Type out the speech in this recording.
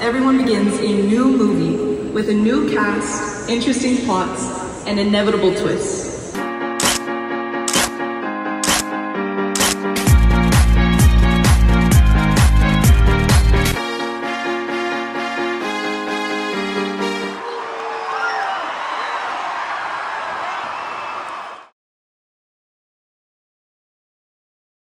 everyone begins a new movie with a new cast, interesting plots, and inevitable twists.